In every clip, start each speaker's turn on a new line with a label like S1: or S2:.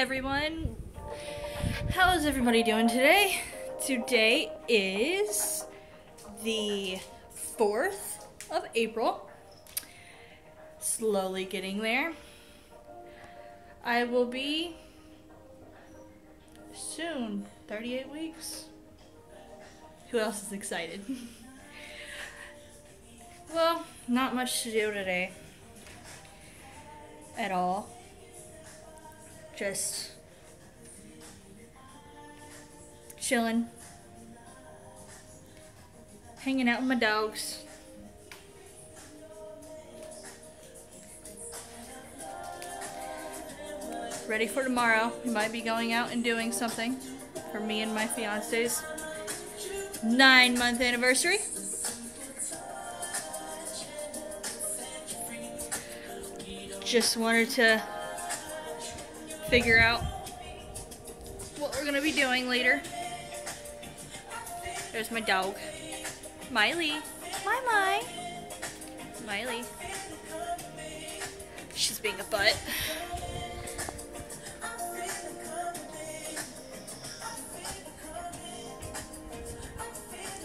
S1: everyone. How is everybody doing today? Today is the 4th of April. Slowly getting there. I will be soon 38 weeks. Who else is excited? well, not much to do today at all. Just chilling, hanging out with my dogs. Ready for tomorrow. We might be going out and doing something for me and my fiance's nine month anniversary. Just wanted to figure out what we're gonna be doing later. There's my dog, Miley. My my. Miley. She's being a butt.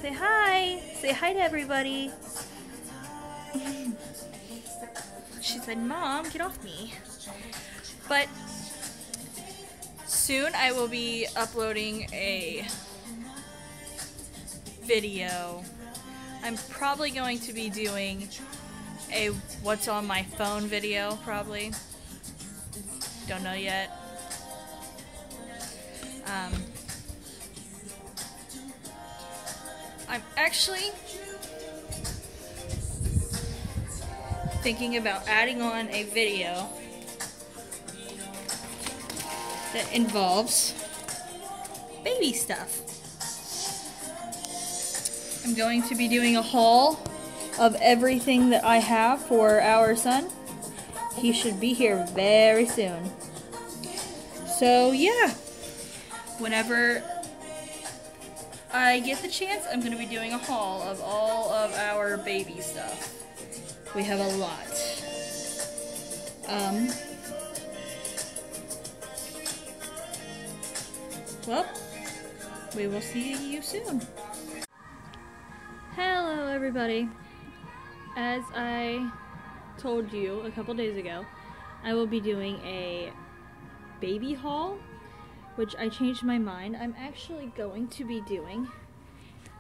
S1: Say hi. Say hi to everybody. she said, Mom, get off me. But soon I will be uploading a video. I'm probably going to be doing a what's on my phone video, probably. Don't know yet. Um, I'm actually thinking about adding on a video that involves baby stuff. I'm going to be doing a haul of everything that I have for our son. He should be here very soon. So yeah, whenever I get the chance, I'm going to be doing a haul of all of our baby stuff. We have a lot. Um, well, we will see you soon. Hello, everybody. As I told you a couple days ago, I will be doing a baby haul which I changed my mind. I'm actually going to be doing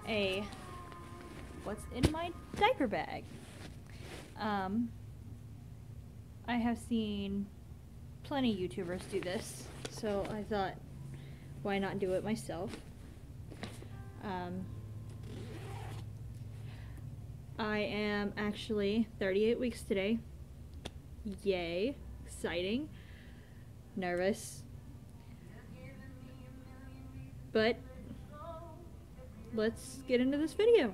S1: a what's in my diaper bag. Um, I have seen plenty YouTubers do this, so I thought, why not do it myself? Um, I am actually 38 weeks today. Yay, exciting, nervous, but let's get into this video.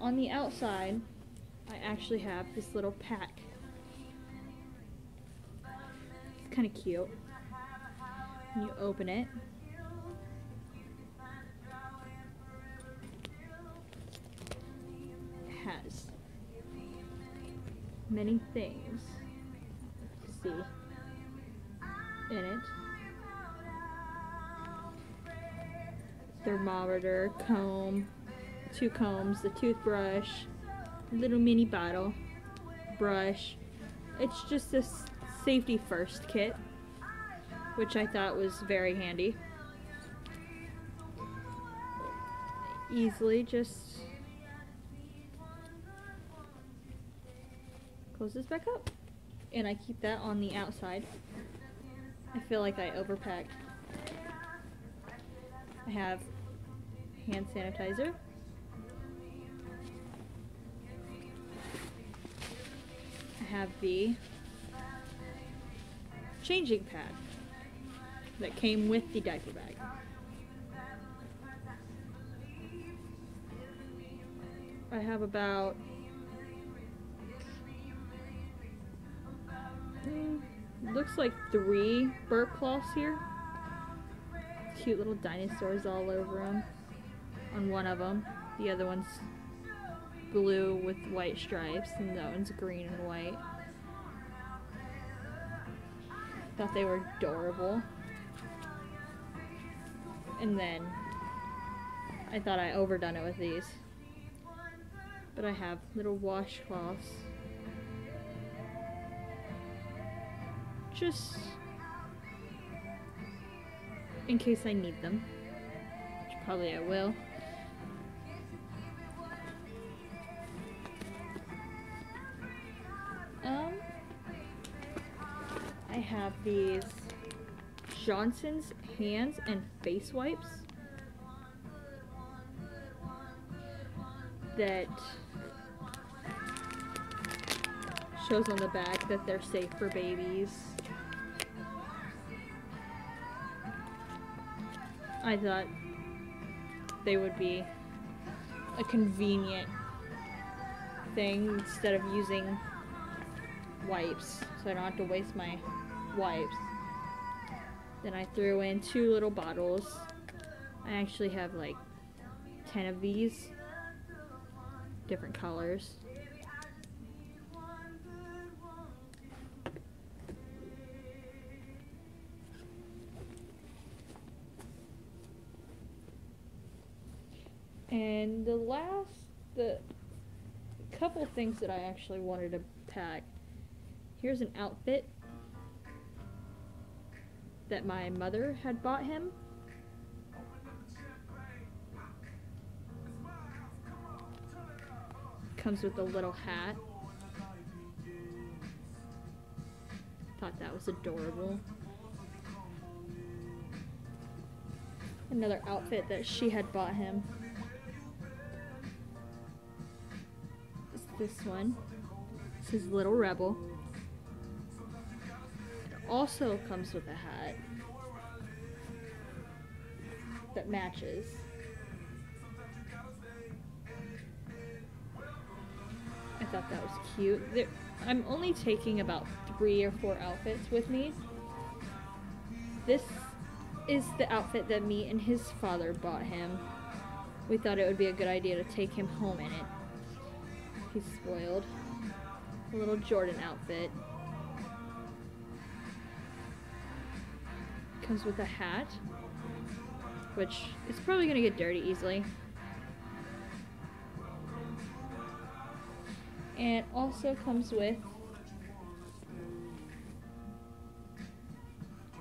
S1: On the outside, I actually have this little pack. It's kind of cute. You open it, it has many things to see in it. thermometer, comb, two combs, the toothbrush, little mini bottle, brush. It's just a safety first kit, which I thought was very handy. Easily just close this back up. And I keep that on the outside. I feel like I overpacked. I have hand sanitizer. I have the changing pad that came with the diaper bag. I have about hmm, looks like three burp cloths here. Cute little dinosaurs all over them on one of them. The other one's blue with white stripes, and that one's green and white. Thought they were adorable. And then I thought I overdone it with these. But I have little washcloths. Just in case I need them. Which probably I will. Um, I have these Johnson's hands and face wipes that shows on the back that they're safe for babies. I thought they would be a convenient thing instead of using wipes so I don't have to waste my wipes. Then I threw in two little bottles. I actually have like 10 of these different colors. And the last, the couple things that I actually wanted to pack. Here's an outfit that my mother had bought him. Comes with a little hat. Thought that was adorable. Another outfit that she had bought him. Is this one. This is Little Rebel also comes with a hat that matches. I thought that was cute. There, I'm only taking about three or four outfits with me. This is the outfit that me and his father bought him. We thought it would be a good idea to take him home in it. He's spoiled. A little Jordan outfit. Comes with a hat, which is probably going to get dirty easily. And also comes with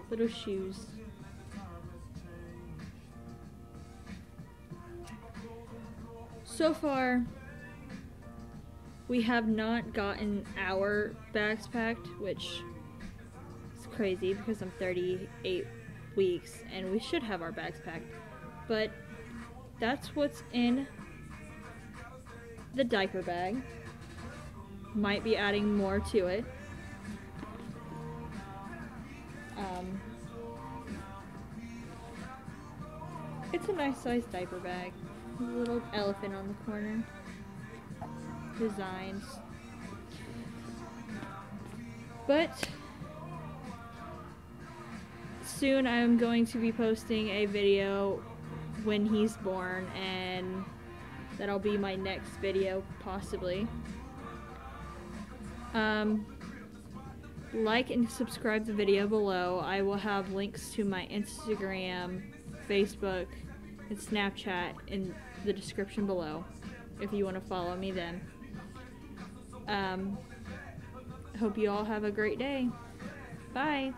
S1: little shoes. So far, we have not gotten our bags packed, which is crazy because I'm 38 weeks and we should have our bags packed. But that's what's in the diaper bag. Might be adding more to it. Um, it's a nice sized diaper bag. Little elephant on the corner. Designs. But soon I'm going to be posting a video when he's born and that'll be my next video possibly. Um, like and subscribe the video below. I will have links to my Instagram, Facebook, and Snapchat in the description below if you want to follow me then. Um, hope you all have a great day. Bye.